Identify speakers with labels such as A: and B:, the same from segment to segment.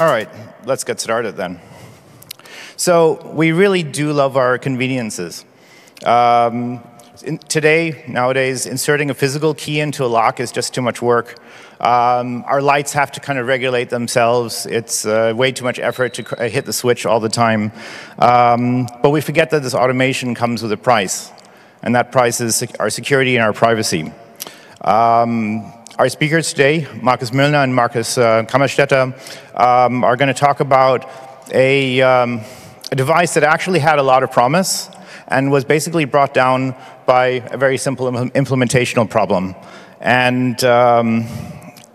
A: All right, let's get started then. So we really do love our conveniences. Um, in, today, nowadays, inserting a physical key into a lock is just too much work. Um, our lights have to kind of regulate themselves. It's uh, way too much effort to hit the switch all the time. Um, but we forget that this automation comes with a price, and that price is our security and our privacy. Um, our speakers today, Marcus Müllner and Marcus uh, Kammerstetter, um, are going to talk about a, um, a, device that actually had a lot of promise and was basically brought down by a very simple implementational problem. And um,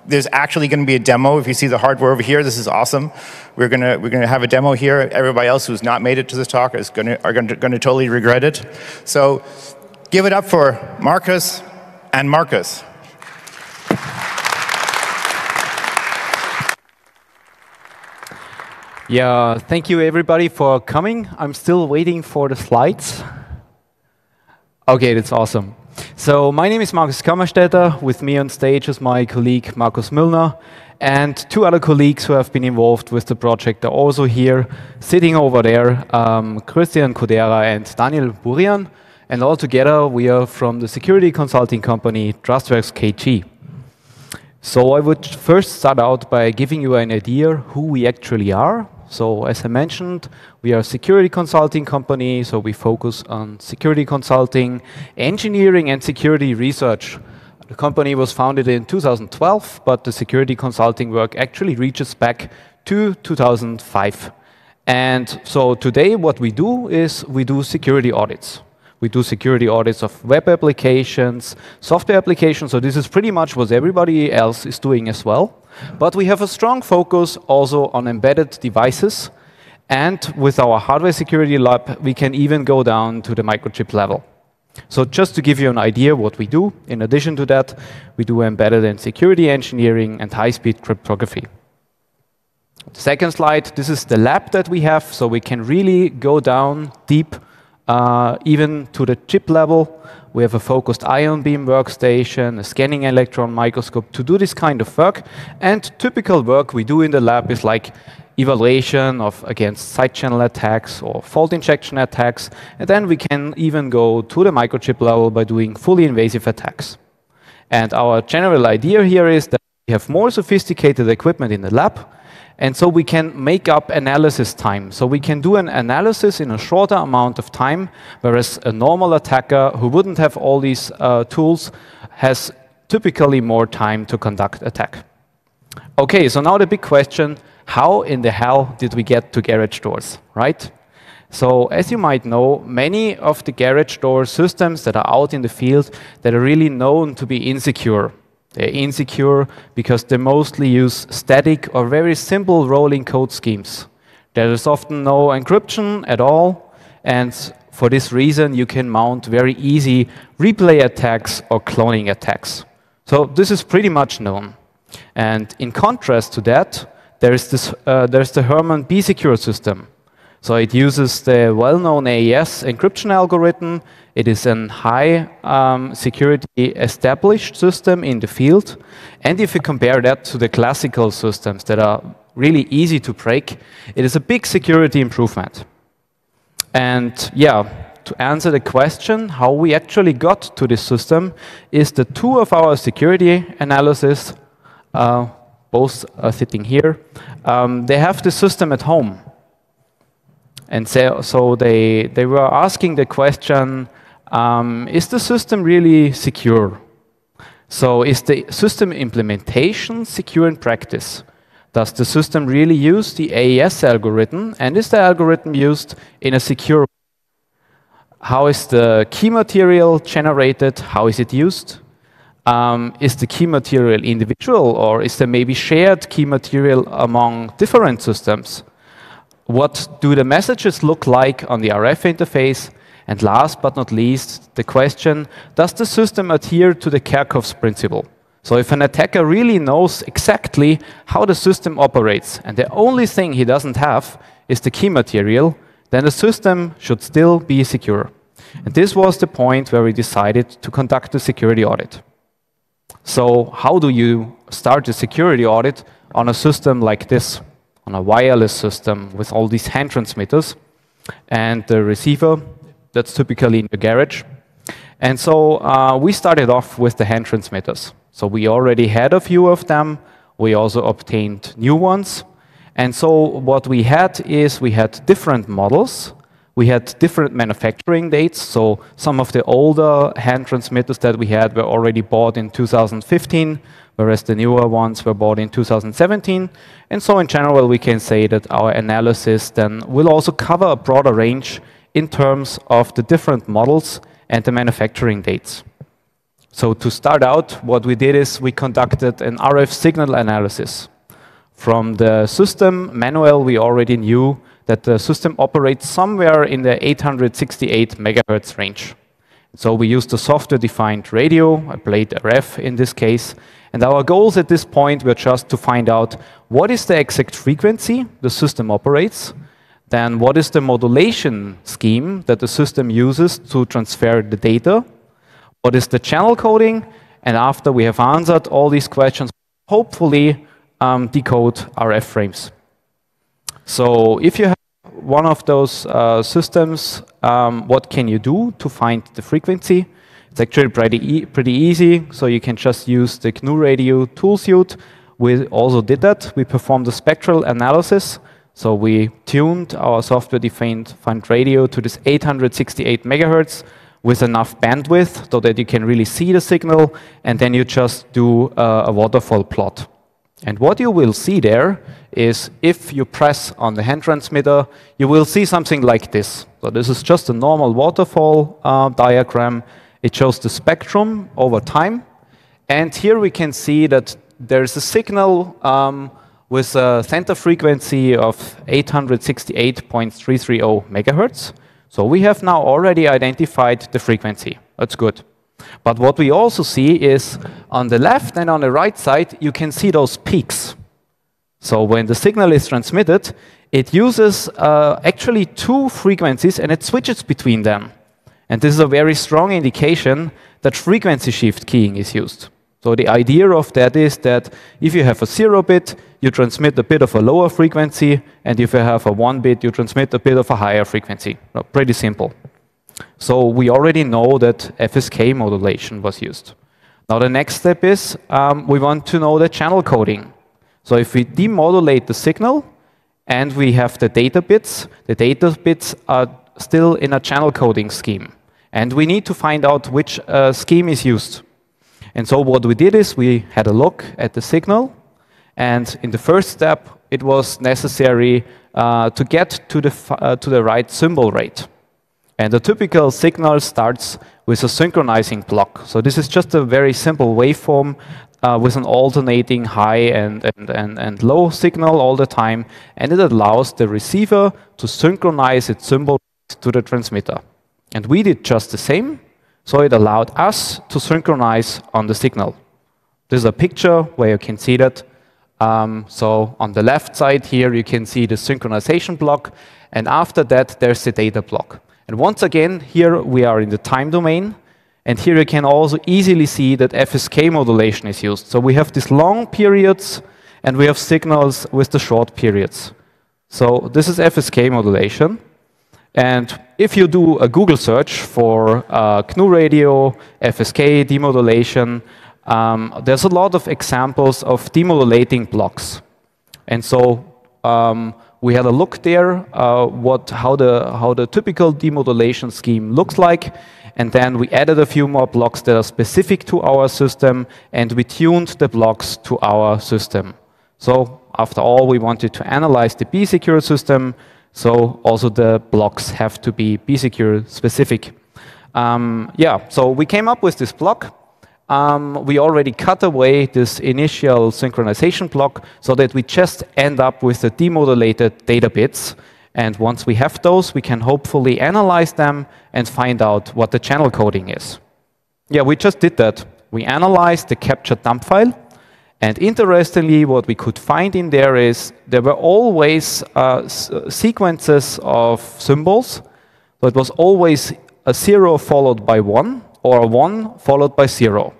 A: there's actually going to be a demo. If you see the hardware over here, this is awesome. We're going to we're going to have a demo here. Everybody else who's not made it to this talk is going to are going to, going to totally regret it. So give it up for Marcus and Marcus.
B: Yeah, thank you everybody for coming. I'm still waiting for the slides. Okay, that's awesome. So my name is Markus Kammerstetter. With me on stage is my colleague Markus Milner and two other colleagues who have been involved with the project are also here, sitting over there, um, Christian Kodera and Daniel Burian. And all together we are from the security consulting company Trustworks KG. So I would first start out by giving you an idea who we actually are. So as I mentioned, we are a security consulting company, so we focus on security consulting, engineering, and security research. The company was founded in 2012, but the security consulting work actually reaches back to 2005. And so today what we do is we do security audits. We do security audits of web applications, software applications, so this is pretty much what everybody else is doing as well. But we have a strong focus also on embedded devices, and with our hardware security lab, we can even go down to the microchip level. So just to give you an idea what we do, in addition to that, we do embedded and security engineering and high-speed cryptography. The second slide, this is the lab that we have, so we can really go down deep uh, even to the chip level. We have a focused ion beam workstation, a scanning electron microscope to do this kind of work. And typical work we do in the lab is like evaluation of against side channel attacks or fault injection attacks. And then we can even go to the microchip level by doing fully invasive attacks. And our general idea here is that we have more sophisticated equipment in the lab, and so we can make up analysis time. So we can do an analysis in a shorter amount of time, whereas a normal attacker who wouldn't have all these uh, tools has typically more time to conduct attack. Okay, so now the big question, how in the hell did we get to garage doors, right? So as you might know, many of the garage door systems that are out in the field that are really known to be insecure they're insecure because they mostly use static or very simple rolling code schemes. There is often no encryption at all, and for this reason, you can mount very easy replay attacks or cloning attacks. So this is pretty much known. And in contrast to that, there is this, uh, there's the Herman B-Secure system. So it uses the well-known AES encryption algorithm. It is a high um, security established system in the field. And if you compare that to the classical systems that are really easy to break, it is a big security improvement. And yeah, to answer the question how we actually got to this system is the two of our security analysis, uh, both are sitting here. Um, they have the system at home. And so, so they, they were asking the question, um, is the system really secure? So is the system implementation secure in practice? Does the system really use the AES algorithm? And is the algorithm used in a secure way? How is the key material generated? How is it used? Um, is the key material individual or is there maybe shared key material among different systems? What do the messages look like on the RF interface? And last but not least, the question, does the system adhere to the Kerckhoffs principle? So if an attacker really knows exactly how the system operates, and the only thing he doesn't have is the key material, then the system should still be secure. And this was the point where we decided to conduct a security audit. So how do you start a security audit on a system like this, on a wireless system with all these hand transmitters and the receiver that's typically in the garage? And so uh, we started off with the hand transmitters. So we already had a few of them. We also obtained new ones. And so what we had is we had different models. We had different manufacturing dates. So some of the older hand transmitters that we had were already bought in 2015, whereas the newer ones were bought in 2017. And so in general, we can say that our analysis then will also cover a broader range in terms of the different models and the manufacturing dates. So to start out, what we did is we conducted an RF signal analysis. From the system manual, we already knew that the system operates somewhere in the 868 megahertz range. So we used a software-defined radio, I played RF in this case, and our goals at this point were just to find out what is the exact frequency the system operates, then what is the modulation scheme that the system uses to transfer the data, what is the channel coding? And after we have answered all these questions, hopefully um, decode RF frames. So if you have one of those uh, systems, um, what can you do to find the frequency? It's actually pretty, e pretty easy. So you can just use the GNU Radio tool suite. We also did that. We performed the spectral analysis. So we tuned our software-defined radio to this 868 megahertz with enough bandwidth so that you can really see the signal, and then you just do uh, a waterfall plot. And what you will see there is if you press on the hand transmitter, you will see something like this. So this is just a normal waterfall uh, diagram. It shows the spectrum over time. And here we can see that there's a signal um, with a center frequency of 868.330 megahertz. So we have now already identified the frequency. That's good. But what we also see is on the left and on the right side, you can see those peaks. So when the signal is transmitted, it uses uh, actually two frequencies and it switches between them. And this is a very strong indication that frequency shift keying is used. So the idea of that is that if you have a zero bit, you transmit a bit of a lower frequency, and if you have a one bit, you transmit a bit of a higher frequency. pretty simple. So we already know that FSK modulation was used. Now the next step is um, we want to know the channel coding. So if we demodulate the signal and we have the data bits, the data bits are still in a channel coding scheme. And we need to find out which uh, scheme is used. And so what we did is we had a look at the signal, and in the first step, it was necessary uh, to get to the, uh, to the right symbol rate. And the typical signal starts with a synchronizing block. So this is just a very simple waveform uh, with an alternating high and, and, and, and low signal all the time, and it allows the receiver to synchronize its symbol to the transmitter. And we did just the same. So it allowed us to synchronize on the signal. This is a picture where you can see that. Um, so on the left side here, you can see the synchronization block. And after that, there's the data block. And once again, here we are in the time domain. And here you can also easily see that FSK modulation is used. So we have these long periods, and we have signals with the short periods. So this is FSK modulation. And if you do a Google search for uh, GNU Radio, FSK, demodulation, um, there's a lot of examples of demodulating blocks. And so um, we had a look there, uh, what, how, the, how the typical demodulation scheme looks like. And then we added a few more blocks that are specific to our system, and we tuned the blocks to our system. So after all, we wanted to analyze the B-secure system, so also the blocks have to be B-secure specific. Um, yeah, so we came up with this block. Um, we already cut away this initial synchronization block so that we just end up with the demodulated data bits. And once we have those, we can hopefully analyze them and find out what the channel coding is. Yeah, we just did that. We analyzed the captured dump file, and interestingly, what we could find in there is there were always uh, sequences of symbols. So it was always a zero followed by one, or a one followed by zero.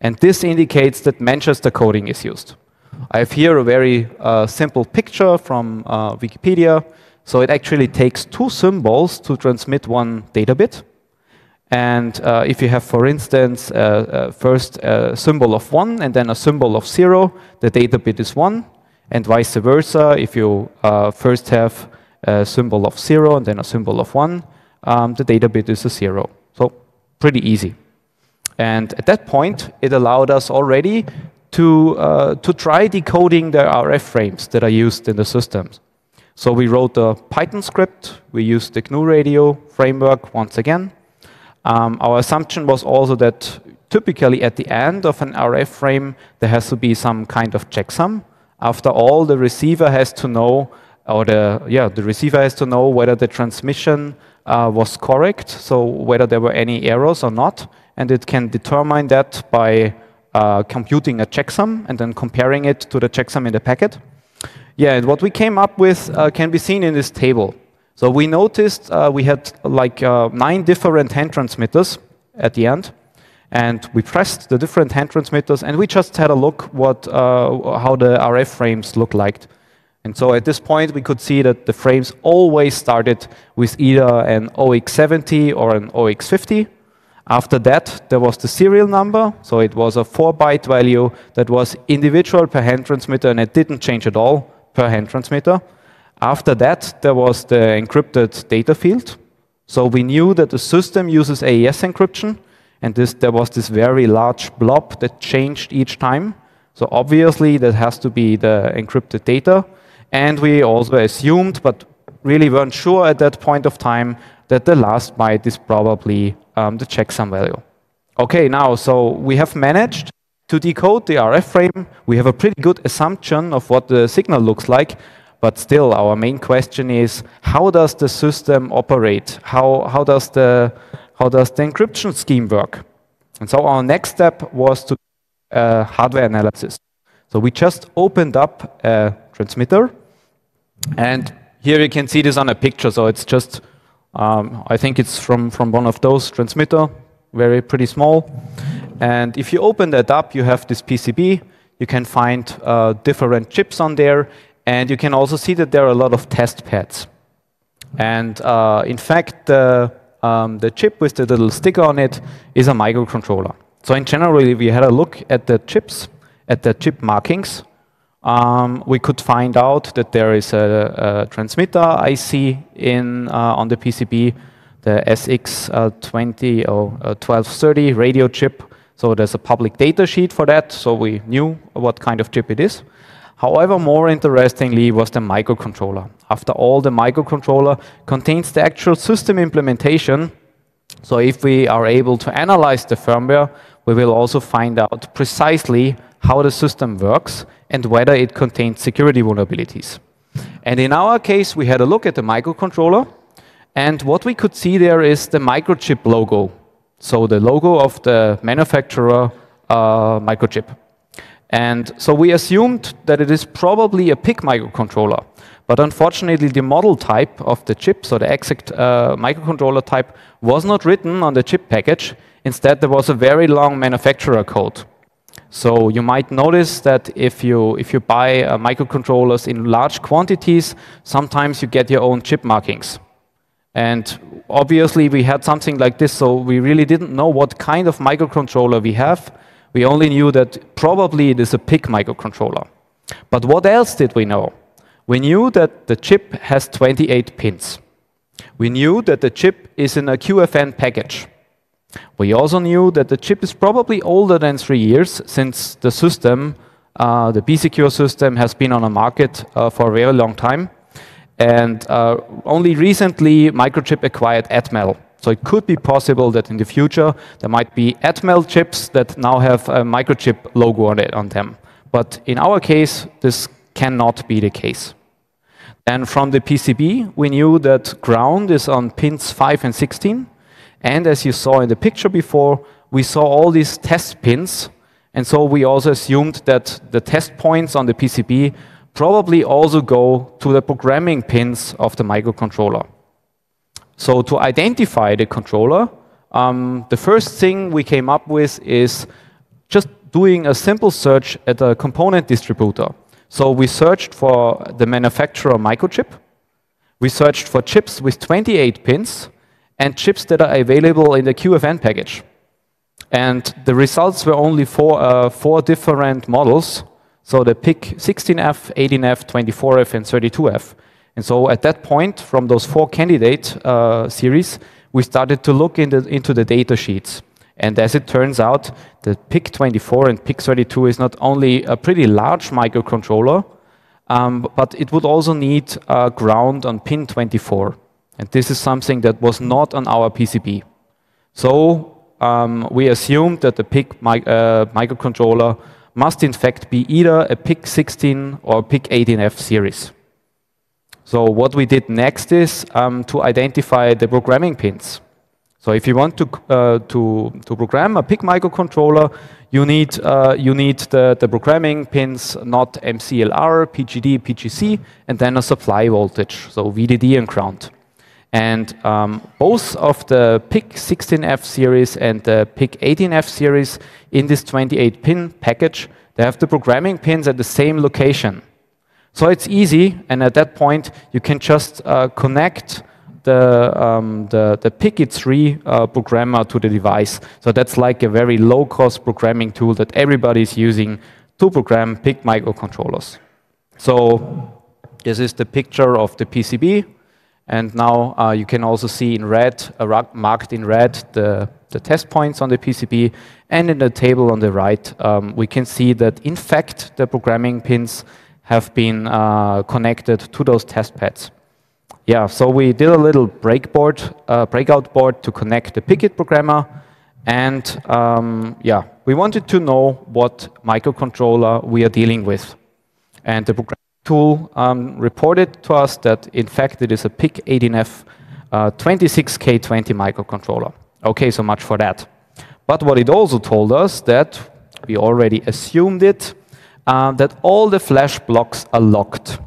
B: And this indicates that Manchester coding is used. I have here a very uh, simple picture from uh, Wikipedia. So it actually takes two symbols to transmit one data bit. And uh, if you have, for instance, uh, first a symbol of 1 and then a symbol of 0, the data bit is 1. And vice versa, if you uh, first have a symbol of 0 and then a symbol of 1, um, the data bit is a 0. So pretty easy. And at that point, it allowed us already to, uh, to try decoding the RF frames that are used in the systems. So we wrote a Python script. We used the GNU Radio framework once again. Um, our assumption was also that typically at the end of an RF frame, there has to be some kind of checksum. After all, the receiver has to know, or the, yeah, the receiver has to know whether the transmission uh, was correct, so whether there were any errors or not, and it can determine that by uh, computing a checksum and then comparing it to the checksum in the packet. Yeah, and what we came up with uh, can be seen in this table. So we noticed uh, we had like uh, nine different hand transmitters at the end, and we pressed the different hand transmitters, and we just had a look what uh, how the RF frames look like. And so at this point, we could see that the frames always started with either an OX70 or an OX50. After that, there was the serial number, so it was a four byte value that was individual per hand transmitter, and it didn't change at all per hand transmitter. After that, there was the encrypted data field. So we knew that the system uses AES encryption, and this, there was this very large blob that changed each time. So obviously, that has to be the encrypted data. And we also assumed, but really weren't sure at that point of time, that the last byte is probably um, the checksum value. Okay, now, so we have managed to decode the RF frame. We have a pretty good assumption of what the signal looks like, but still, our main question is, how does the system operate? How, how, does, the, how does the encryption scheme work? And so our next step was to uh, hardware analysis. So we just opened up a transmitter, and here you can see this on a picture. So it's just, um, I think it's from, from one of those transmitter, very pretty small. And if you open that up, you have this PCB. You can find uh, different chips on there, and you can also see that there are a lot of test pads. And uh, in fact, the, um, the chip with the little sticker on it is a microcontroller. So in general, we had a look at the chips, at the chip markings. Um, we could find out that there is a, a transmitter IC in, uh, on the PCB, the SX20 uh, or 1230 uh, radio chip. So there's a public data sheet for that, so we knew what kind of chip it is. However, more interestingly was the microcontroller. After all, the microcontroller contains the actual system implementation. So if we are able to analyze the firmware, we will also find out precisely how the system works and whether it contains security vulnerabilities. And in our case, we had a look at the microcontroller, and what we could see there is the microchip logo. So the logo of the manufacturer uh, microchip. And so we assumed that it is probably a PIC microcontroller. But unfortunately, the model type of the chip, so the exact uh, microcontroller type, was not written on the chip package. Instead, there was a very long manufacturer code. So you might notice that if you, if you buy uh, microcontrollers in large quantities, sometimes you get your own chip markings. And obviously, we had something like this, so we really didn't know what kind of microcontroller we have. We only knew that probably it is a PIC microcontroller. But what else did we know? We knew that the chip has 28 pins. We knew that the chip is in a QFN package. We also knew that the chip is probably older than three years since the system, uh, the B-Secure system, has been on the market uh, for a very long time. And uh, only recently, Microchip acquired Atmel, so it could be possible that in the future there might be Atmel chips that now have a microchip logo on, it, on them. But in our case, this cannot be the case. And from the PCB, we knew that ground is on pins 5 and 16. And as you saw in the picture before, we saw all these test pins, and so we also assumed that the test points on the PCB probably also go to the programming pins of the microcontroller. So to identify the controller, um, the first thing we came up with is just doing a simple search at a component distributor. So we searched for the manufacturer microchip. We searched for chips with 28 pins and chips that are available in the QFN package. And the results were only for uh, four different models. So the PIC 16F, 18F, 24F, and 32F. And so at that point, from those four candidate uh, series, we started to look in the, into the data sheets. And as it turns out, the PIC24 and PIC32 is not only a pretty large microcontroller, um, but it would also need a ground on pin 24. And this is something that was not on our PCB. So um, we assumed that the PIC mi uh, microcontroller must in fact be either a PIC16 or PIC18F series. So what we did next is um, to identify the programming pins. So if you want to, uh, to, to program a PIC microcontroller, you need, uh, you need the, the programming pins, not MCLR, PGD, PGC, and then a supply voltage, so VDD and ground. And um, both of the PIC 16F series and the PIC 18F series in this 28-pin package, they have the programming pins at the same location. So it's easy, and at that point, you can just uh, connect the, um, the, the PIC3 uh, programmer to the device. So that's like a very low-cost programming tool that everybody is using to program PIC microcontrollers. So this is the picture of the PCB. And now uh, you can also see in red, uh, marked in red, the, the test points on the PCB. And in the table on the right, um, we can see that, in fact, the programming pins have been uh, connected to those test pads. Yeah, so we did a little breakboard, uh, breakout board to connect the Pickit programmer. And um, yeah, we wanted to know what microcontroller we are dealing with. And the programming tool um, reported to us that, in fact, it is a PIC18F uh, 26K20 microcontroller. Okay, so much for that. But what it also told us that we already assumed it, uh, that all the flash blocks are locked.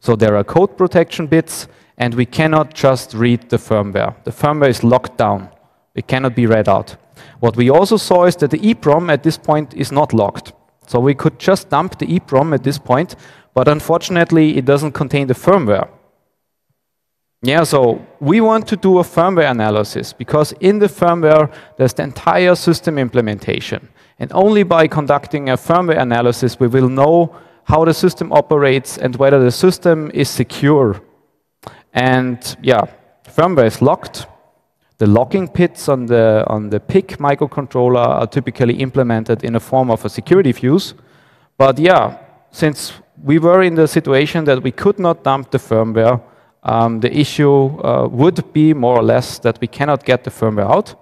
B: So there are code protection bits, and we cannot just read the firmware. The firmware is locked down. It cannot be read out. What we also saw is that the EEPROM at this point is not locked. So we could just dump the EEPROM at this point, but unfortunately it doesn't contain the firmware. Yeah, so we want to do a firmware analysis because in the firmware there's the entire system implementation. And only by conducting a firmware analysis we will know how the system operates and whether the system is secure and yeah, firmware is locked. The locking pits on the, on the PIC microcontroller are typically implemented in the form of a security fuse. But yeah, since we were in the situation that we could not dump the firmware, um, the issue uh, would be more or less that we cannot get the firmware out.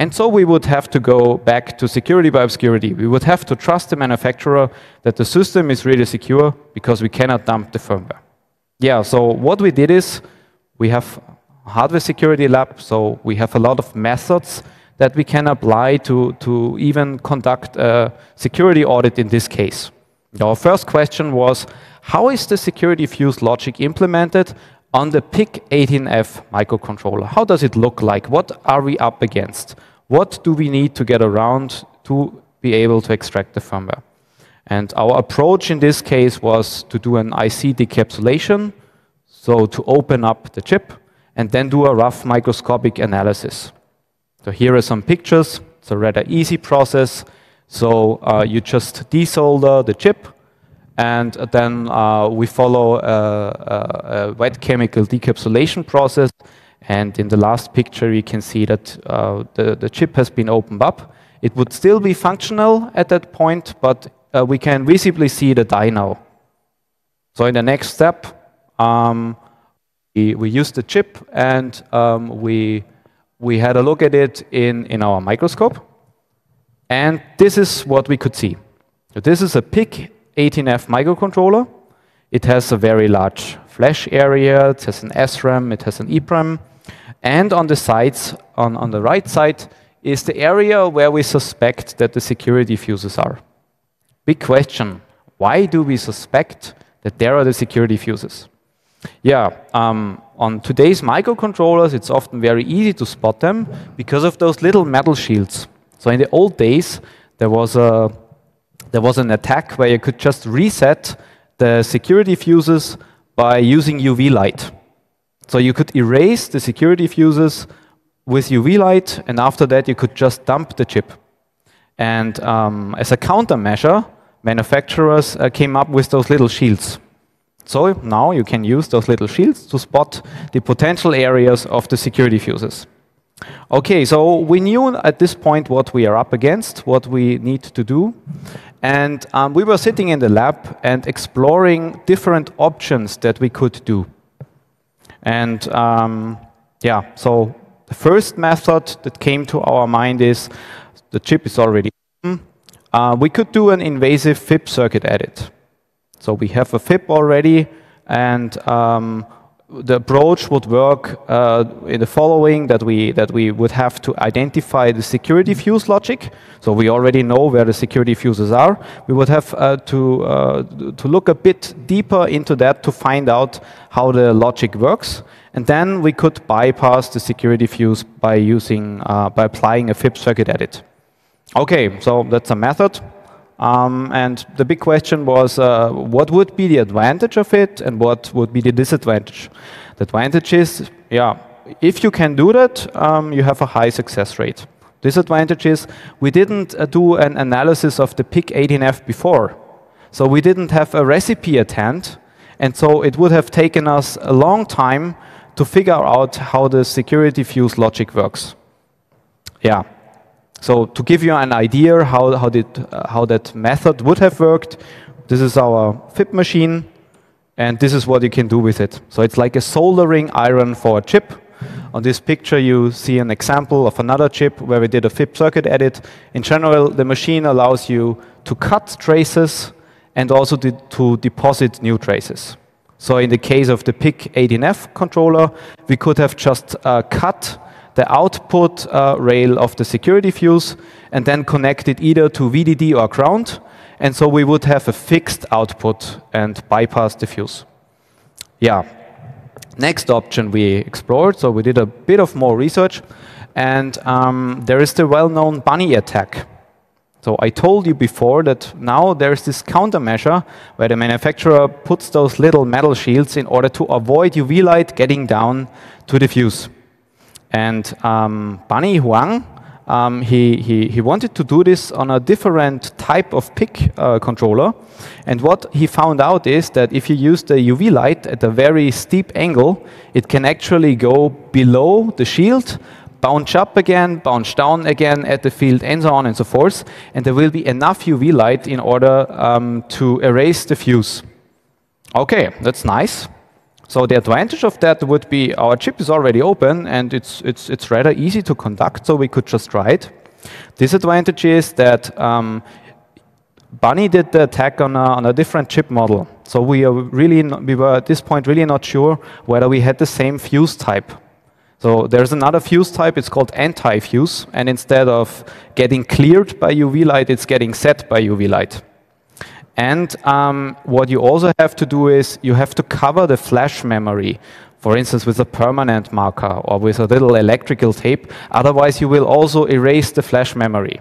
B: And so we would have to go back to security by obscurity. We would have to trust the manufacturer that the system is really secure because we cannot dump the firmware. Yeah, so what we did is we have hardware security lab, so we have a lot of methods that we can apply to, to even conduct a security audit in this case. Our first question was, how is the security fuse logic implemented on the PIC18F microcontroller? How does it look like? What are we up against? What do we need to get around to be able to extract the firmware? And our approach in this case was to do an IC decapsulation, so to open up the chip and then do a rough microscopic analysis. So here are some pictures. It's a rather easy process. So uh, you just desolder the chip, and then uh, we follow a, a, a, wet chemical decapsulation process. And in the last picture, you can see that uh, the, the chip has been opened up. It would still be functional at that point, but uh, we can visibly see the die now. So in the next step, um, we, we used the chip and um, we, we had a look at it in, in our microscope. And this is what we could see. So this is a PIC 18F microcontroller. It has a very large flash area, it has an SRAM, it has an EEPROM. And on the sides, on, on the right side, is the area where we suspect that the security fuses are. Big question. Why do we suspect that there are the security fuses? Yeah, um, on today's microcontrollers, it's often very easy to spot them because of those little metal shields. So in the old days, there was, a, there was an attack where you could just reset the security fuses by using UV light. So you could erase the security fuses with UV light, and after that you could just dump the chip. And um, as a countermeasure, manufacturers uh, came up with those little shields. So now you can use those little shields to spot the potential areas of the security fuses. Okay, so we knew at this point what we are up against, what we need to do. And um, we were sitting in the lab and exploring different options that we could do. And um, yeah, so the first method that came to our mind is the chip is already uh, we could do an invasive FIB circuit edit. So we have a FIB already, and um, the approach would work uh, in the following that we that we would have to identify the security fuse logic. So we already know where the security fuses are. We would have uh, to uh, to look a bit deeper into that to find out how the logic works, and then we could bypass the security fuse by using uh, by applying a FIB circuit edit. Okay, so that's a method. Um, and the big question was, uh, what would be the advantage of it and what would be the disadvantage? The advantage is, yeah, if you can do that, um, you have a high success rate. Disadvantage is, we didn't uh, do an analysis of the PIC18F before. So we didn't have a recipe at hand, and so it would have taken us a long time to figure out how the security fuse logic works. Yeah, so to give you an idea how, how, did, uh, how that method would have worked, this is our FIB machine, and this is what you can do with it. So it's like a soldering iron for a chip. On this picture, you see an example of another chip where we did a FIB circuit edit. In general, the machine allows you to cut traces and also to, to deposit new traces. So in the case of the PIC18F controller, we could have just uh, cut the output uh, rail of the security fuse and then connect it either to VDD or ground. And so we would have a fixed output and bypass the fuse. Yeah. Next option we explored, so we did a bit of more research, and um, there is the well-known bunny attack. So I told you before that now there's this countermeasure where the manufacturer puts those little metal shields in order to avoid UV light getting down to the fuse. And um, Bunny Huang, um, he, he, he wanted to do this on a different type of PIC uh, controller. And what he found out is that if you use the UV light at a very steep angle, it can actually go below the shield, bounce up again, bounce down again at the field, and so on and so forth. And there will be enough UV light in order um, to erase the fuse. Okay, that's nice. So the advantage of that would be our chip is already open and it's, it's, it's rather easy to conduct, so we could just write. it. Disadvantage is that um, Bunny did the attack on a, on a different chip model. So we, are really we were at this point really not sure whether we had the same fuse type. So there's another fuse type, it's called anti-fuse, and instead of getting cleared by UV light, it's getting set by UV light. And um, what you also have to do is you have to cover the flash memory, for instance, with a permanent marker or with a little electrical tape. Otherwise, you will also erase the flash memory.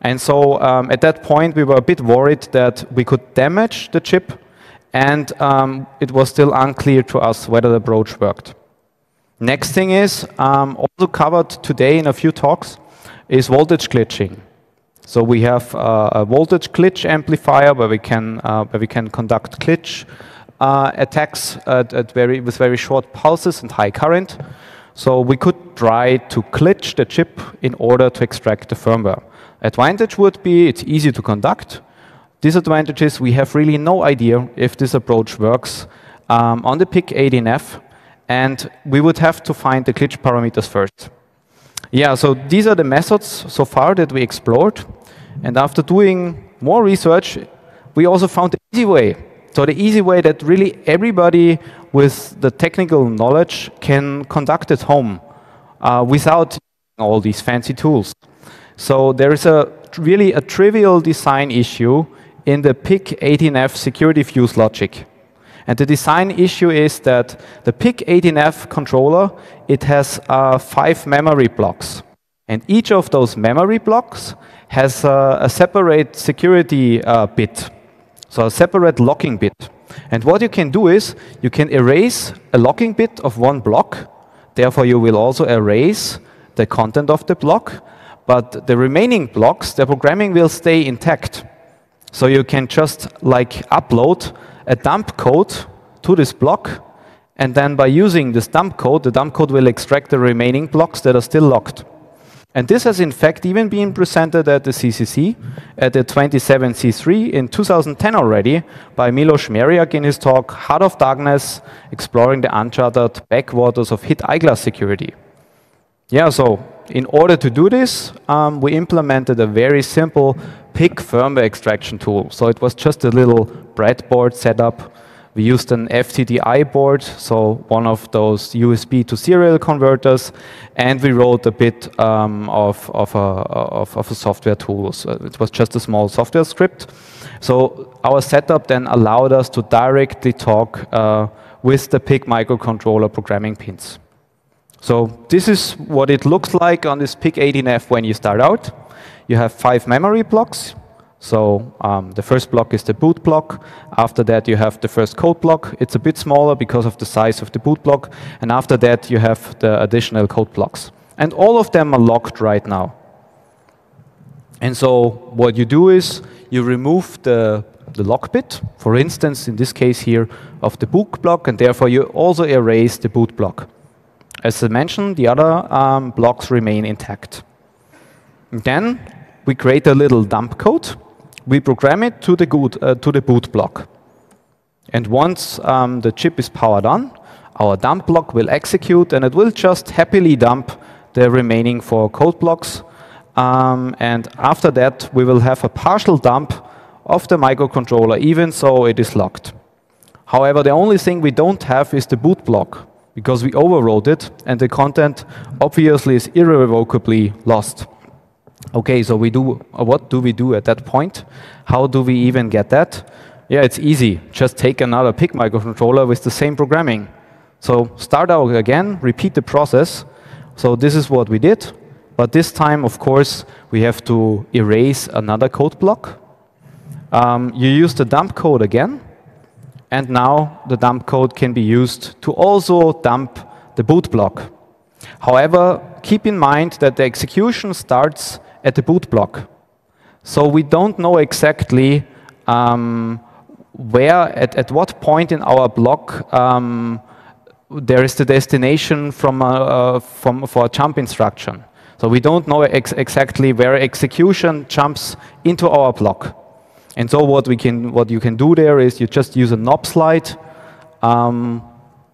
B: And so um, at that point, we were a bit worried that we could damage the chip, and um, it was still unclear to us whether the approach worked. Next thing is, um, also covered today in a few talks, is voltage glitching. So we have uh, a voltage glitch amplifier where we can uh, where we can conduct glitch uh, attacks at, at very with very short pulses and high current. So we could try to glitch the chip in order to extract the firmware. Advantage would be it's easy to conduct. Disadvantage is we have really no idea if this approach works um, on the PIC18F, and we would have to find the glitch parameters first. Yeah, so these are the methods so far that we explored. And after doing more research, we also found the easy way. So the easy way that really everybody with the technical knowledge can conduct at home uh, without all these fancy tools. So there is a really a trivial design issue in the PIC18F security fuse logic. And the design issue is that the PIC18F controller, it has uh, five memory blocks. And each of those memory blocks has uh, a separate security uh, bit, so a separate locking bit. And what you can do is you can erase a locking bit of one block. Therefore, you will also erase the content of the block. But the remaining blocks, the programming will stay intact. So you can just like upload a dump code to this block, and then by using this dump code, the dump code will extract the remaining blocks that are still locked. And this has in fact even been presented at the CCC at the 27C3 in 2010 already by Milos Meriak in his talk Heart of Darkness, Exploring the Uncharted Backwaters of Hid eyeglass Security. Yeah, so in order to do this, um, we implemented a very simple PIC firmware extraction tool. So it was just a little breadboard setup. We used an FTDI board, so one of those USB to serial converters, and we wrote a bit um, of, of, a, of, of, a, software tool. So it was just a small software script. So our setup then allowed us to directly talk uh, with the PIC microcontroller programming pins. So this is what it looks like on this PIC18F when you start out. You have five memory blocks. So um, the first block is the boot block. After that, you have the first code block. It's a bit smaller because of the size of the boot block. And after that, you have the additional code blocks. And all of them are locked right now. And so what you do is you remove the, the lock bit, for instance, in this case here, of the boot block, and therefore you also erase the boot block. As I mentioned, the other um, blocks remain intact. Then we create a little dump code. We program it to the, good, uh, to the boot block. And once um, the chip is powered on, our dump block will execute and it will just happily dump the remaining four code blocks. Um, and after that, we will have a partial dump of the microcontroller, even so it is locked. However, the only thing we don't have is the boot block because we overwrote it and the content obviously is irrevocably lost. Okay, so we do, uh, what do we do at that point? How do we even get that? Yeah, it's easy. Just take another PIC microcontroller with the same programming. So start out again, repeat the process. So this is what we did. But this time, of course, we have to erase another code block. Um, you use the dump code again. And now the dump code can be used to also dump the boot block. However, keep in mind that the execution starts at the boot block. So we don't know exactly um, where, at, at what point in our block um, there is the destination from, uh, from, for a jump instruction. So we don't know ex exactly where execution jumps into our block. And so what we can, what you can do there is you just use a knob slide, um,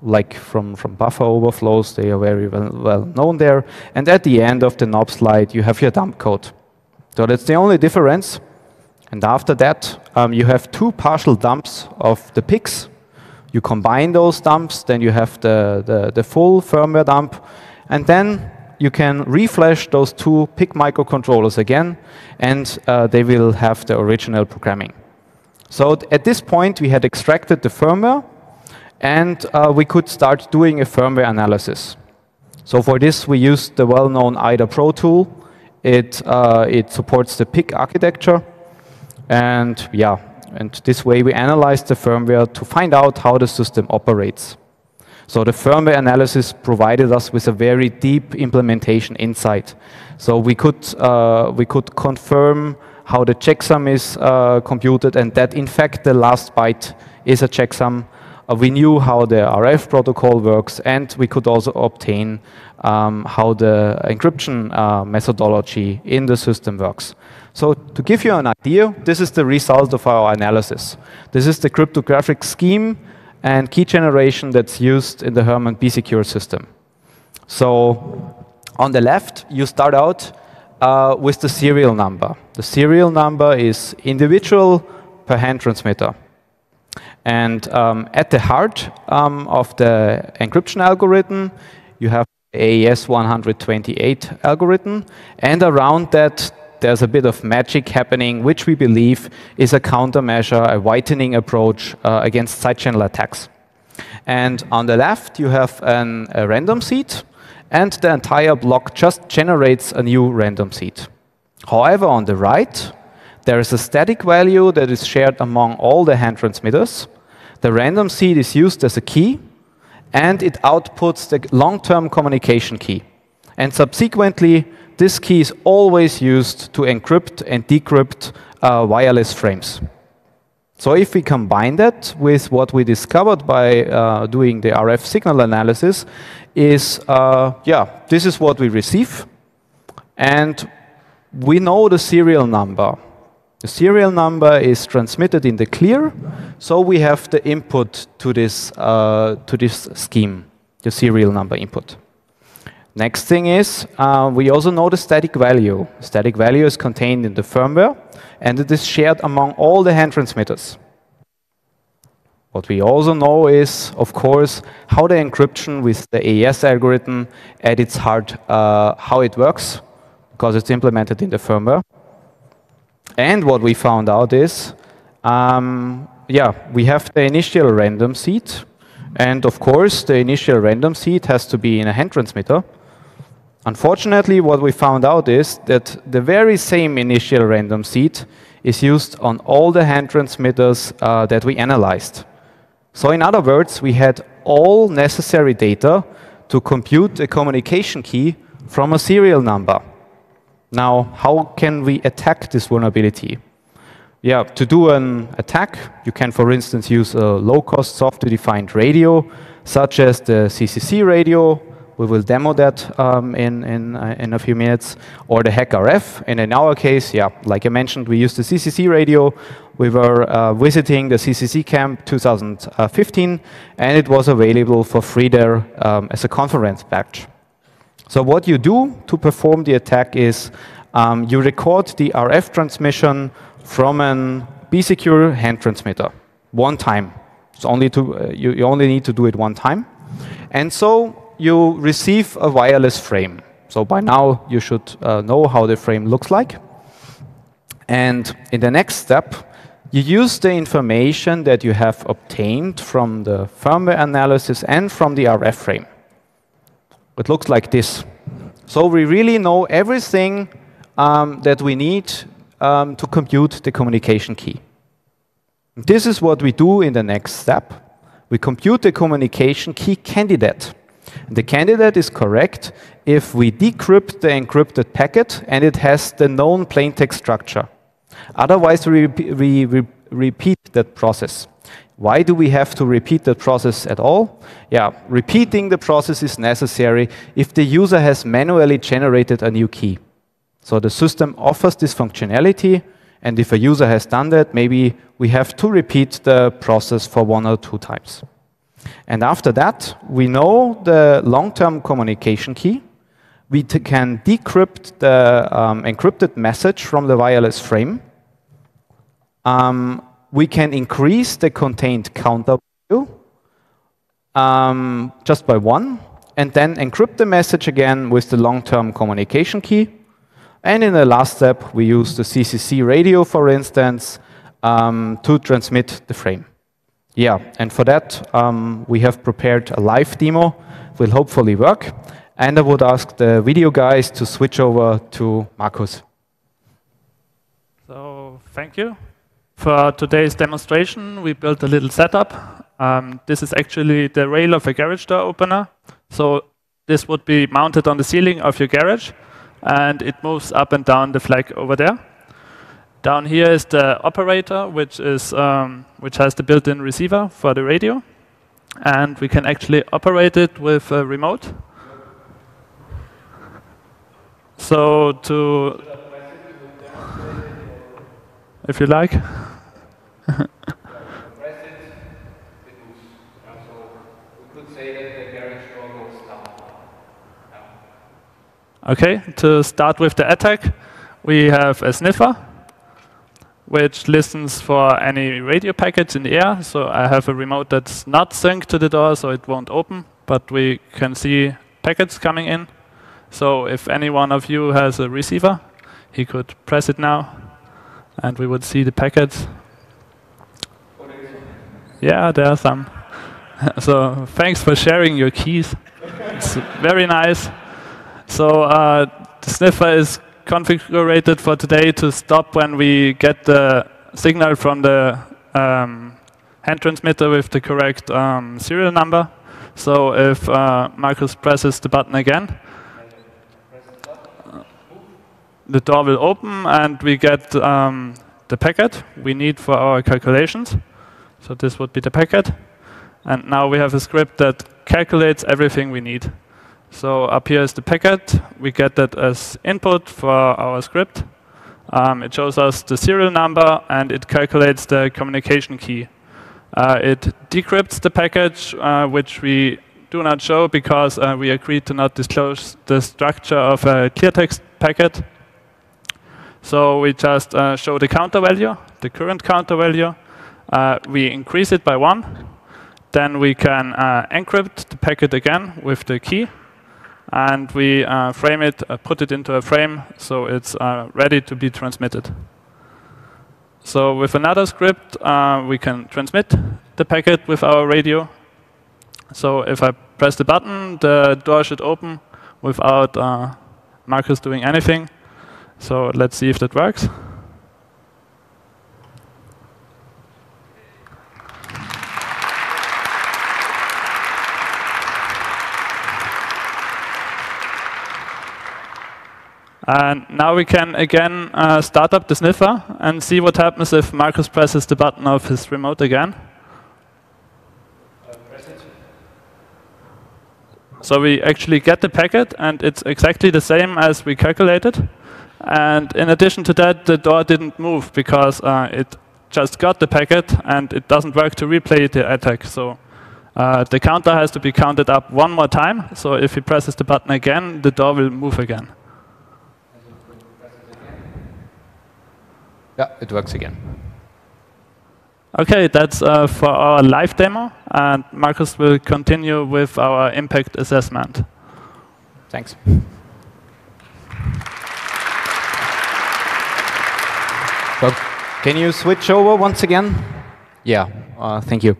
B: like from, from buffer overflows, they are very well, well known there. And at the end of the knob slide, you have your dump code. So that's the only difference. And after that, um, you have two partial dumps of the picks. You combine those dumps, then you have the, the, the full firmware dump. And then you can reflash those two PIC microcontrollers again, and uh, they will have the original programming. So at this point, we had extracted the firmware, and uh, we could start doing a firmware analysis. So for this, we used the well-known IDA Pro tool. It, uh, it supports the PIC architecture, and yeah, and this way we analyze the firmware to find out how the system operates. So the firmware analysis provided us with a very deep implementation insight. So we could, uh, we could confirm how the checksum is uh, computed and that in fact the last byte is a checksum. Uh, we knew how the RF protocol works and we could also obtain um, how the encryption uh, methodology in the system works. So to give you an idea, this is the result of our analysis. This is the cryptographic scheme and key generation that's used in the Herman B-Secure system. So on the left, you start out uh, with the serial number. The serial number is individual per hand transmitter. And um, at the heart um, of the encryption algorithm, you have AES 128 algorithm. And around that, there's a bit of magic happening, which we believe is a countermeasure, a whitening approach uh, against side channel attacks. And on the left, you have an, a random seed, and the entire block just generates a new random seed. However, on the right, there is a static value that is shared among all the hand transmitters. The random seed is used as a key, and it outputs the long-term communication key. And subsequently, this key is always used to encrypt and decrypt uh, wireless frames. So if we combine that with what we discovered by uh, doing the RF signal analysis, is, uh, yeah, this is what we receive. And we know the serial number. The serial number is transmitted in the clear, so we have the input to this, uh, to this scheme, the serial number input. Next thing is, uh, we also know the static value. Static value is contained in the firmware, and it is shared among all the hand transmitters. What we also know is, of course, how the encryption with the AES algorithm at its heart, uh, how it works, because it's implemented in the firmware. And what we found out is, um, yeah, we have the initial random seed, and of course, the initial random seed has to be in a hand transmitter. Unfortunately, what we found out is that the very same initial random seed is used on all the hand transmitters uh, that we analyzed. So in other words, we had all necessary data to compute a communication key from a serial number. Now, how can we attack this vulnerability? Yeah, to do an attack, you can, for instance, use a low-cost software-defined radio, such as the CCC rad1o, we will demo that um, in, in, uh, in a few minutes, or the HackRF. And in our case, yeah, like I mentioned, we used the CCC rad1o. We were uh, visiting the CCC camp 2015, and it was available for free there um, as a conference batch. So what you do to perform the attack is um, you record the RF transmission from an BiSecur hand transmitter one time. It's only to, uh, you, you only need to do it one time. And so you receive a wireless frame. So by now, you should uh, know how the frame looks like. And in the next step, you use the information that you have obtained from the firmware analysis and from the RF frame. It looks like this. So we really know everything um, that we need um, to compute the communication key. This is what we do in the next step. We compute the communication key candidate. The candidate is correct if we decrypt the encrypted packet and it has the known plaintext structure. Otherwise, we, we, we repeat that process. Why do we have to repeat the process at all? Yeah, repeating the process is necessary if the user has manually generated a new key. So the system offers this functionality, and if a user has done that, maybe we have to repeat the process for one or two times. And after that, we know the long-term communication key. We can decrypt the um, encrypted message from the wireless frame. Um, we can increase the contained counter value um, just by one, and then encrypt the message again with the long-term communication key. And in the last step, we use the CCC rad1o, for instance, um, to transmit the frame. Yeah, and for that, um, we have prepared a live demo. Will hopefully work. And I would ask the video guys to switch over to Markus.
C: So, thank you. For today's demonstration, we built a little setup. Um, this is actually the rail of a garage door opener. So this would be mounted on the ceiling of your garage, and it moves up and down the flag over there. Down here is the operator, which, is, um, which has the built-in receiver for the radio. And we can actually operate it with a remote. So to, if you like. Okay, to start with the attack, we have a sniffer which listens for any radio packets in the air. So I have a remote that's not synced to the door, so it won't open, but we can see packets coming in. So if any one of you has a receiver, he could press it now, and we would see the packets. Yeah, there are some. so thanks for sharing your keys. it's very nice. So uh, the sniffer is configured for today to stop when we get the signal from the um, hand transmitter with the correct um, serial number. So if uh, Markus presses the button again, the door will open and we get um, the packet we need for our calculations. So this would be the packet. And now we have a script that calculates everything we need. So up here is the packet. We get that as input for our script. Um, it shows us the serial number and it calculates the communication key. Uh, it decrypts the package, uh, which we do not show because uh, we agreed to not disclose the structure of a clear text packet. So we just uh, show the counter value, the current counter value. Uh, we increase it by one. Then we can uh, encrypt the packet again with the key. And we uh, frame it, put it into a frame so it's ready to be transmitted. So with another script, we can transmit the packet with our radio. So if I press the button, the door should open without Markus doing anything. So let's see if that works. And now we can again uh, start up the sniffer and see what happens if Markus presses the button of his remote again. So we actually get the packet and it's exactly the same as we calculated. And in addition to that, the door didn't move because uh, it just got the packet and it doesn't work to replay the attack. So uh, the counter has to be counted up one more time. So if he presses the button again, the door will move again.
B: Yeah, it works again.
C: Okay, that's uh, for our live demo, and Markus will continue with our impact assessment.
B: Thanks. So can you switch over once again? Yeah, uh, thank you.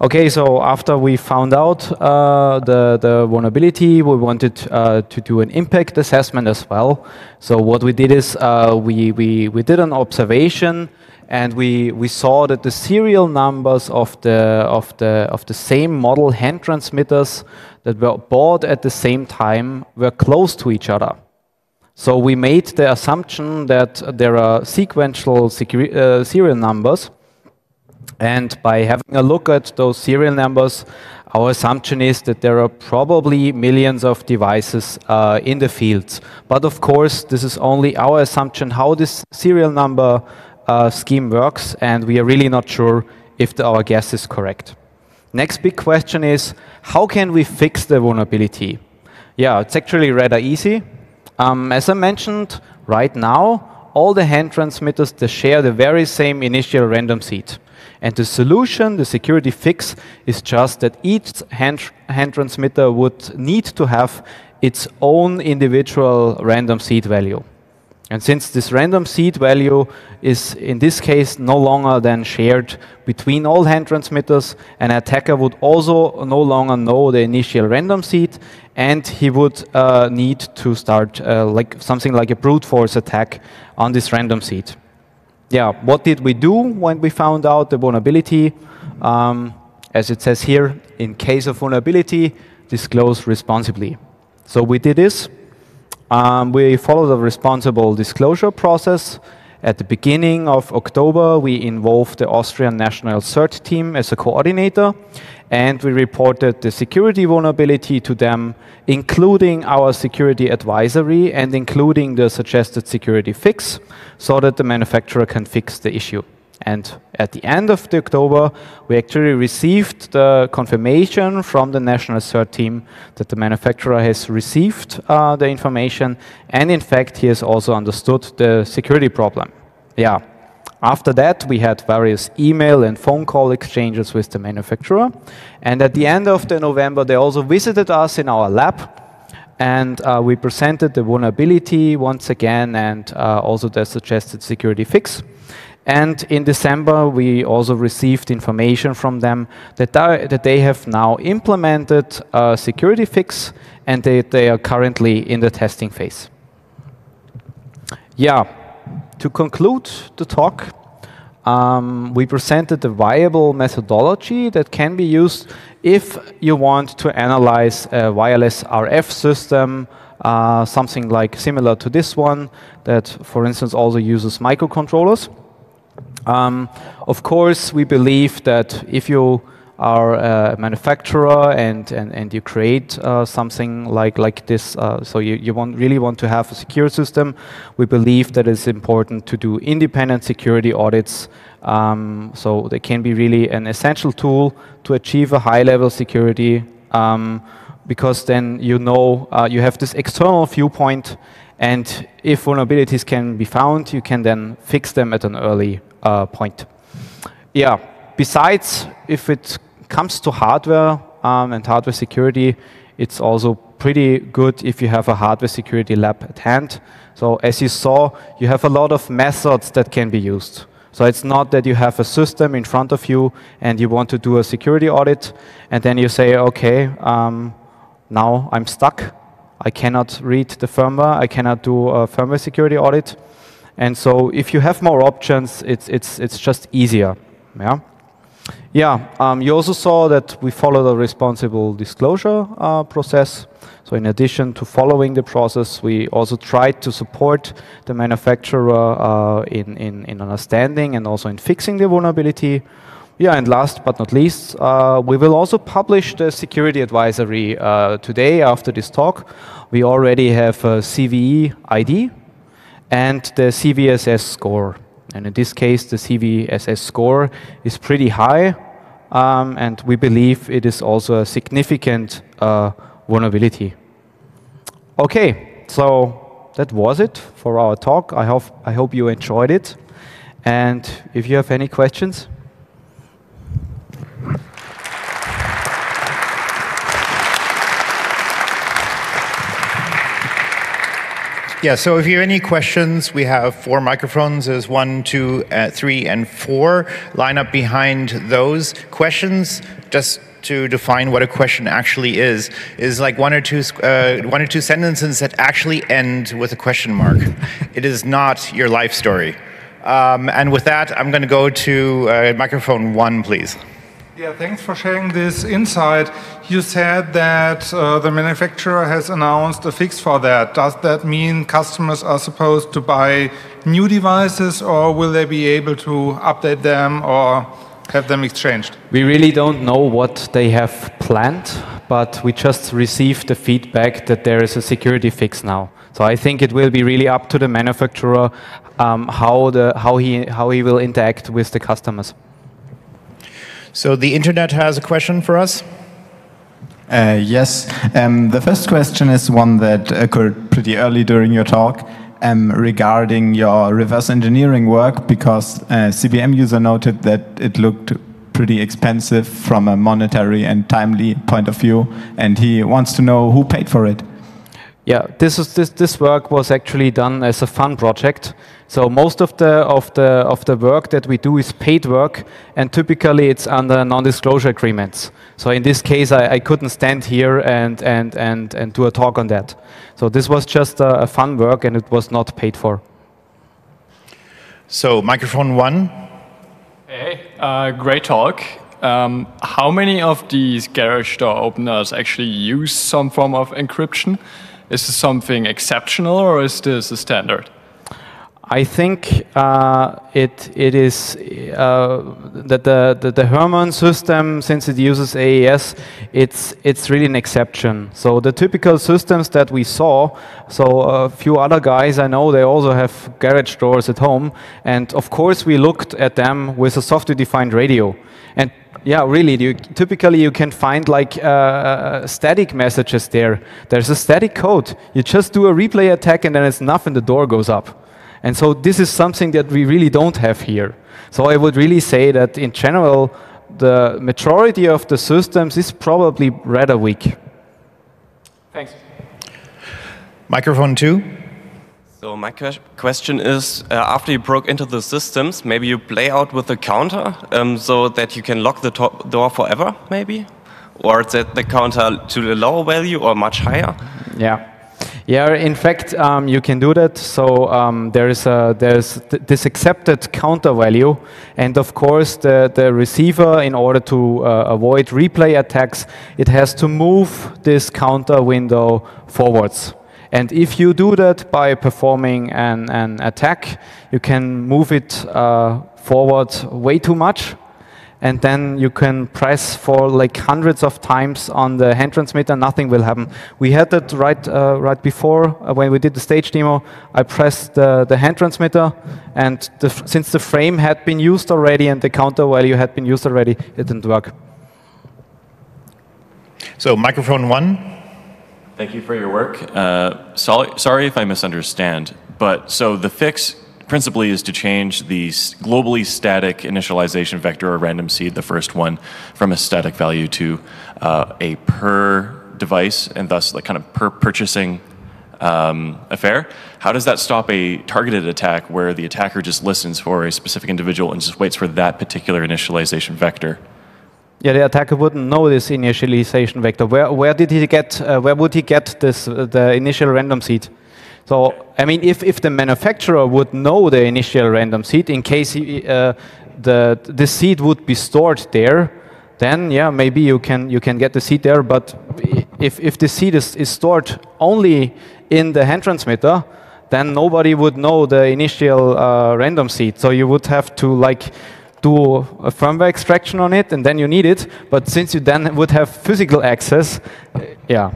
B: Okay, so after we found out uh, the, the vulnerability, we wanted uh, to do an impact assessment as well. So what we did is uh, we, we, we did an observation and we, we saw that the serial numbers of the, of, the, of the same model hand transmitters that were bought at the same time were close to each other. So we made the assumption that there are sequential uh, serial numbers. And by having a look at those serial numbers, our assumption is that there are probably millions of devices uh, in the field. But of course, this is only our assumption how this serial number uh, scheme works, and we are really not sure if the, our guess is correct. Next big question is, how can we fix the vulnerability? Yeah, it's actually rather easy. Um, as I mentioned, right now, all the hand transmitters they share the very same initial random seed. And the solution, the security fix, is just that each hand, hand transmitter would need to have its own individual random seed value. And since this random seed value is in this case no longer then shared between all hand transmitters, an attacker would also no longer know the initial random seed, and he would uh, need to start uh, like something like a brute force attack on this random seed. Yeah, what did we do when we found out the vulnerability? Um, as it says here, in case of vulnerability, disclose responsibly. So we did this. Um, we followed a responsible disclosure process. At the beginning of October, we involved the Austrian National CERT team as a coordinator, and we reported the security vulnerability to them, including our security advisory and including the suggested security fix, so that the manufacturer can fix the issue. And at the end of the October, we actually received the confirmation from the national CERT team that the manufacturer has received uh, the information, and in fact, he has also understood the security problem. Yeah, After that, we had various email and phone call exchanges with the manufacturer. And at the end of the November, they also visited us in our lab and uh, we presented the vulnerability once again and uh, also the suggested security fix. And in December, we also received information from them that, that they have now implemented a security fix and they, they are currently in the testing phase. Yeah, to conclude the talk, um, we presented a viable methodology that can be used if you want to analyze a wireless RF system, uh, something like similar to this one, that, for instance, also uses microcontrollers. Um, of course, we believe that if you are a manufacturer and, and, and you create uh, something like, like this, uh, so you, you want, really want to have a secure system, we believe that it's important to do independent security audits. Um, so they can be really an essential tool to achieve a high level security um, because then you know uh, you have this external viewpoint and if vulnerabilities can be found, you can then fix them at an early point. Yeah, besides, if it comes to hardware um, and hardware security, it's also pretty good if you have a hardware security lab at hand. So as you saw, you have a lot of methods that can be used. So it's not that you have a system in front of you and you want to do a security audit, and then you say, okay, um, now I'm stuck. I cannot read the firmware. I cannot do a firmware security audit. And so if you have more options, it's, it's, it's just easier. Yeah. Yeah, um, you also saw that we follow the responsible disclosure uh, process. So in addition to following the process, we also tried to support the manufacturer uh, in, in, in, understanding and also in fixing the vulnerability. Yeah, and last but not least, uh, we will also publish the security advisory uh, today after this talk. We already have a CVE ID, and the CVSS score. And in this case, the CVSS score is pretty high, um, and we believe it is also a significant uh, vulnerability. Okay, so that was it for our talk. I hope, I hope you enjoyed it. And if you have any questions,
A: Yeah, so if you have any questions, we have four microphones. There's one, two, uh, three, and four. Line up behind those questions. Just to define what a question actually is, is like one or two, uh, one or two sentences that actually end with a question mark. it is not your life story. Um, and with that, I'm going to go to uh, microphone one, please.
D: Yeah, thanks for sharing this insight. You said that uh, the manufacturer has announced a fix for that. Does that mean customers are supposed to buy new devices or will they be able to update them or have them exchanged?
B: We really don't know what they have planned, but we just received the feedback that there is a security fix now. So I think it will be really up to the manufacturer um, how, the, how, he, how he will interact with the customers.
A: So the internet has a question for us.
E: Uh, yes. Um, the first question is one that occurred pretty early during your talk um, regarding your reverse engineering work because a CBM user noted that it looked pretty expensive from a monetary and timely point of view, and he wants to know who paid for it.
B: Yeah, this, is, this, this work was actually done as a fun project. So most of the, of, the, of the work that we do is paid work, and typically it's under non-disclosure agreements. So in this case, I, I, couldn't stand here and, and, and, and do a talk on that. So this was just a, a fun work, and it was not paid for.
A: So microphone one.
F: Hey, uh, great talk. Um, how many of these garage door openers actually use some form of encryption? Is this something exceptional or is this a standard?
B: I think uh, it it is uh, that the, the, the Hoermann system, since it uses AES, it's it's really an exception. So the typical systems that we saw, so a few other guys I know they also have garage doors at home, and of course we looked at them with a software-defined radio, and yeah, really. You, typically, you can find like uh, uh, static messages there. There's a static code. You just do a replay attack, and then it's nothing. the door goes up. And so this is something that we really don't have here. So I would really say that in general, the majority of the systems is probably rather weak.
F: Thanks.
A: Microphone two.
G: So my que question is, uh, after you broke into the systems, maybe you play out with the counter um, so that you can lock the door forever, maybe? Or set the counter to a lower value or much higher?
B: Yeah. Yeah, in fact, um, you can do that. So um, there is a, there's th this accepted counter value, and of course, the, the receiver, in order to uh, avoid replay attacks, it has to move this counter window forwards. And if you do that by performing an, an attack, you can move it uh, forward way too much. And then you can press for like hundreds of times on the hand transmitter, nothing will happen. We had that right, uh, right before uh, when we did the stage demo. I pressed the, the hand transmitter, and the, since the frame had been used already and the counter value had been used already, it didn't work.
A: So, microphone one.
H: Thank you for your work. Uh, sorry, sorry if I misunderstand, but so the fix principally is to change the globally static initialization vector or random seed, the first one, from a static value to uh, a per device and thus like kind of per purchasing um, affair. How does that stop a targeted attack where the attacker just listens for a specific individual and just waits for that particular initialization vector?
B: Yeah, the attacker wouldn't know this initialization vector. Where, where did he get, uh, where would he get this, uh, the initial random seed? So, I mean, if, if the manufacturer would know the initial random seed in case he, uh, the, the seed would be stored there, then yeah, maybe you can, you can get the seed there. But if, if the seed is, is stored only in the hand transmitter, then nobody would know the initial uh, random seed. So you would have to like do a firmware extraction on it, and then you need it. But since you then would have physical access, uh, yeah.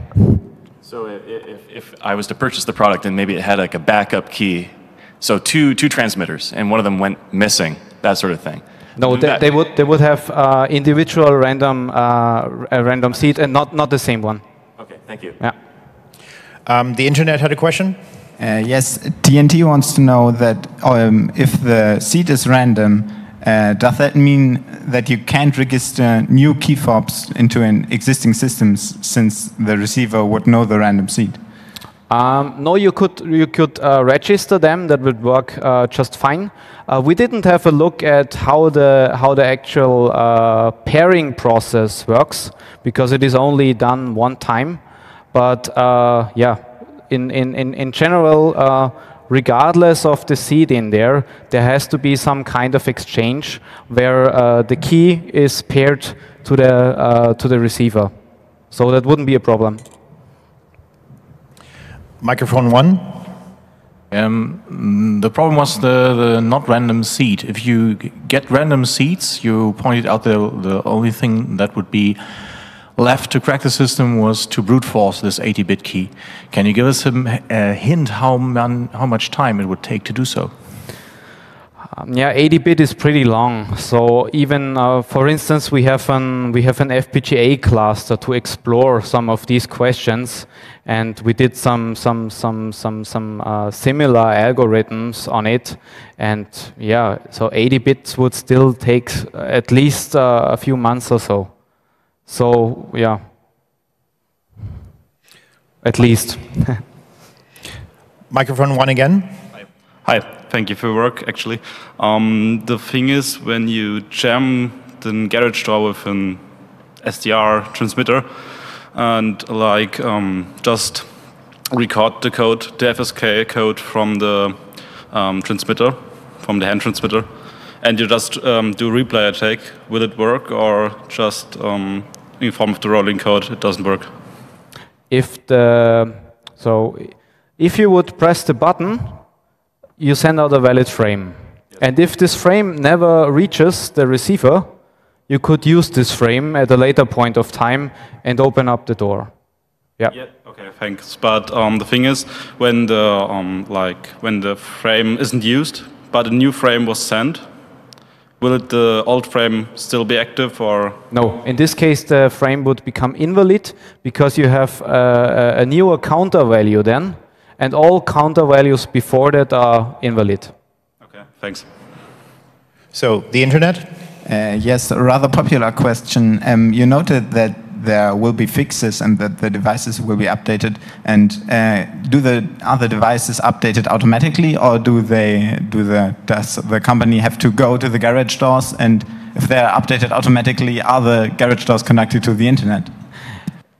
H: So if, if I was to purchase the product and maybe it had like a backup key, so two two transmitters, and one of them went missing, that sort of thing.
B: No, they, they, would they would have uh, individual random uh, random seed and not not the same one.
H: Okay, thank you.
B: Yeah.
A: Um, the internet had a question.
E: Uh, yes, TNT wants to know that um, if the seed is random, uh, does that mean that you can't register new key fobs into an existing system since the receiver would know the random seed?
B: Um, no, you could you could uh, register them. That would work uh, just fine. Uh, we didn't have a look at how the how the actual uh, pairing process works because it is only done one time. But uh, yeah, in in in in general regardless of the seed in there, there has to be some kind of exchange where uh, the key is paired to the, uh, to the receiver. So that wouldn't be a problem.
A: Microphone one.
I: Um, the problem was the, the not random seed. If you get random seeds, you pointed out the, the only thing that would be left to crack the system was to brute force this 80-bit key. Can you give us a uh, hint how, man, how much time it would take to do so?
B: Um, yeah, 80-bit is pretty long. So even, uh, for instance, we have an we have an FPGA cluster to explore some of these questions, and we did some some some some some uh, similar algorithms on it. And yeah, so 80 bits would still take at least uh, a few months or so. So, yeah, at least.
A: Microphone one again.
J: Hi. Hi, thank you for your work, actually. Um, the thing is, when you jam the garage door with an SDR transmitter and like um, just record the code, the FSK code from the um, transmitter, from the hand transmitter, and you just um, do replay attack, will it work or just um, in form of the rolling code, it doesn't work.
B: If the so if you would press the button, you send out a valid frame. Yes. And if this frame never reaches the receiver, you could use this frame at a later point of time and open up the door. Yeah.
J: yeah okay, thanks. But um, the thing is, when the um, like when the frame isn't used, but a new frame was sent, Will it, the old frame still be active or?
B: No, in this case the frame would become invalid because you have uh, a newer counter value then and all counter values before that are invalid.
J: Okay, thanks.
A: So the internet?
E: Uh, yes, a rather popular question. Um, you noted that there will be fixes and that the devices will be updated. And uh, do the other devices updated automatically, or do they do the does the company have to go to the garage doors? And if they are updated automatically, are the garage doors connected to the internet?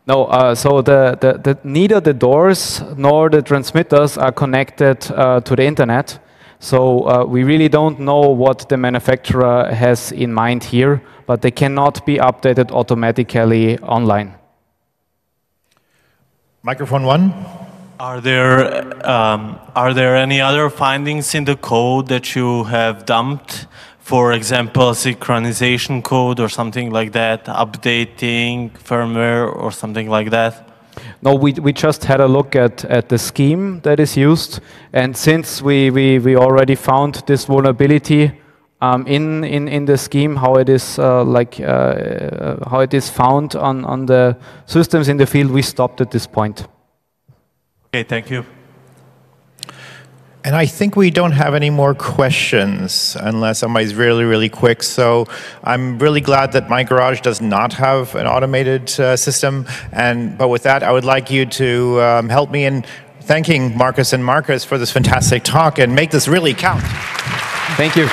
B: No, uh, so the, the, the, neither the doors nor the transmitters are connected uh, to the internet. So uh, we really don't know what the manufacturer has in mind here, but they cannot be updated automatically online.
A: Microphone one.
K: Are there, um, are there any other findings in the code that you have dumped? For example, synchronization code or something like that, updating firmware or something like that?
B: No, we, we just had a look at, at the scheme that is used. And since we, we, we already found this vulnerability um, in, in, in the scheme, how it is uh, like uh, how it is found on, on the systems in the field, we stopped at this point.
K: Okay, thank you.
A: And I think we don't have any more questions unless somebody's really, really quick. So I'm really glad that my garage does not have an automated uh, system. And but with that, I would like you to um, help me in thanking Markus and Markus for this fantastic talk and make this really count.
B: Thank you.